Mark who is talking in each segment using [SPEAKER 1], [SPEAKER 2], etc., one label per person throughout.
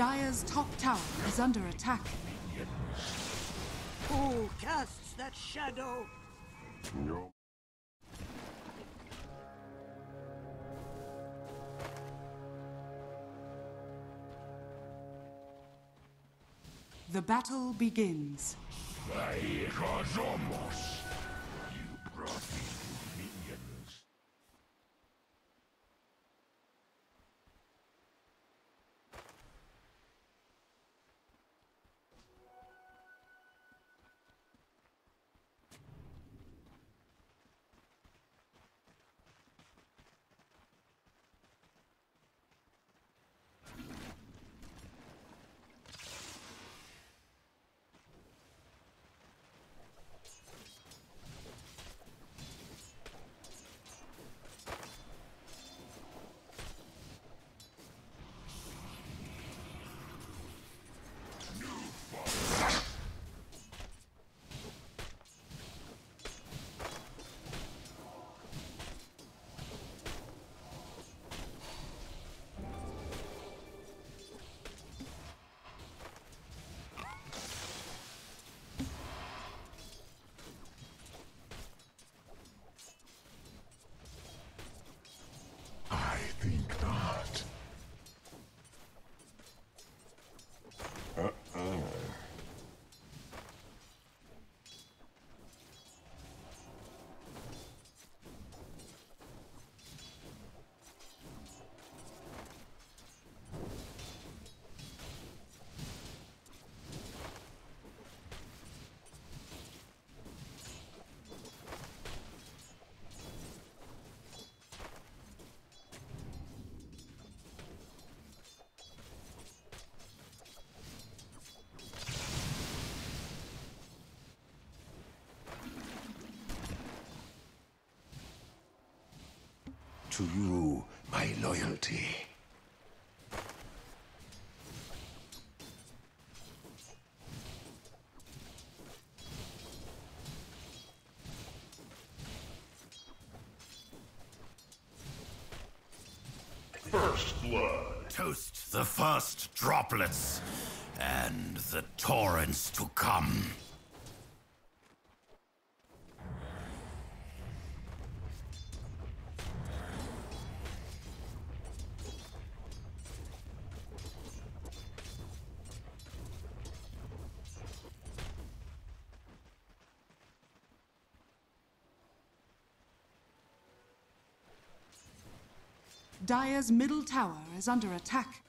[SPEAKER 1] Dire's top tower is under attack.
[SPEAKER 2] Who casts that shadow?
[SPEAKER 3] No.
[SPEAKER 1] The battle begins.
[SPEAKER 3] To you, my loyalty. First blood.
[SPEAKER 4] Toast the first droplets and the torrents to come.
[SPEAKER 1] Dire's middle tower is under attack.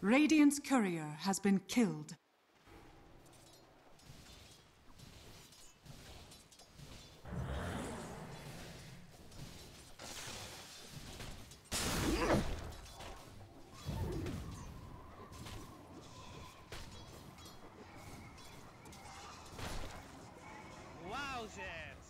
[SPEAKER 1] Radiant's courier has been killed.
[SPEAKER 5] Wowzers!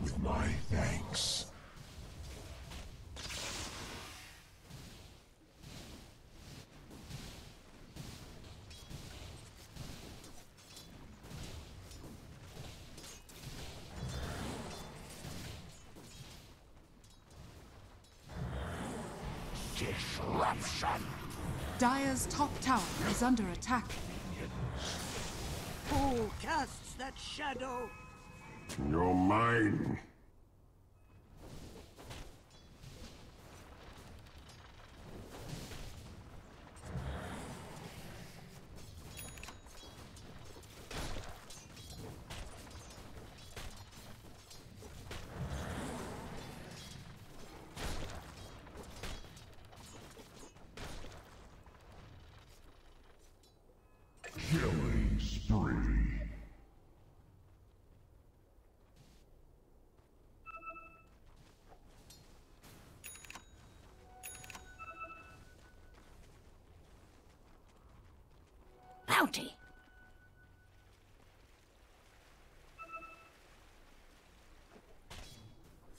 [SPEAKER 3] with my thanks. Disruption!
[SPEAKER 1] Dire's top tower is under attack.
[SPEAKER 2] Who casts that shadow?
[SPEAKER 3] You're mine.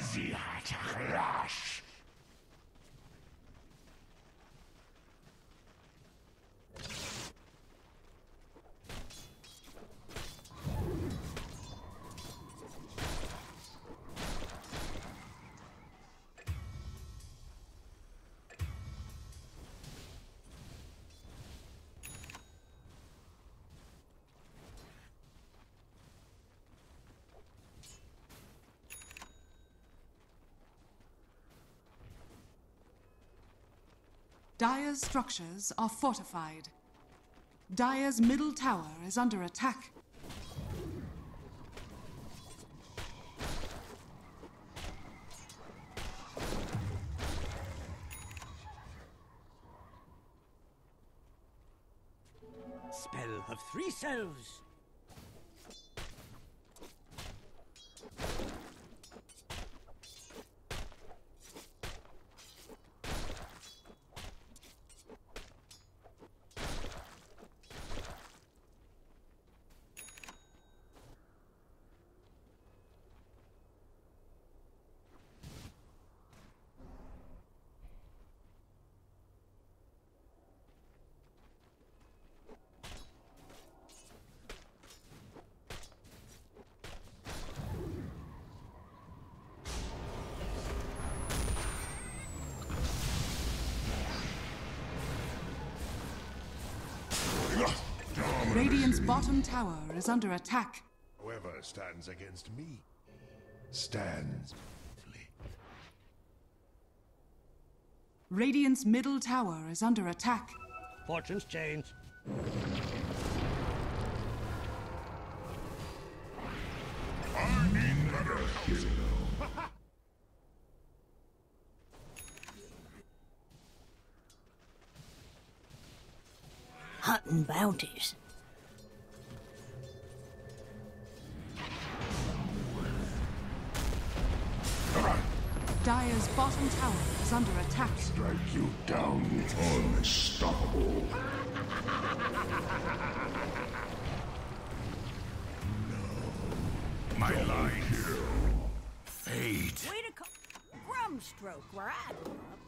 [SPEAKER 3] sie hat Rasch.
[SPEAKER 1] Dire's structures are fortified. Dire's middle tower is under attack.
[SPEAKER 2] Spell of three selves.
[SPEAKER 1] Radiant's bottom tower is under attack.
[SPEAKER 3] Whoever stands against me stands.
[SPEAKER 1] Radiant's middle tower is under attack.
[SPEAKER 2] Fortunes change.
[SPEAKER 6] Hunting bounties.
[SPEAKER 1] Dire's bottom tower is under attack.
[SPEAKER 3] Strike you down. Unstoppable. No.
[SPEAKER 4] My line fade.
[SPEAKER 6] Way to co- Grimstroke, where I grew up.